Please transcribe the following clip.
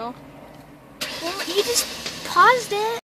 Oh. Well, you just paused it.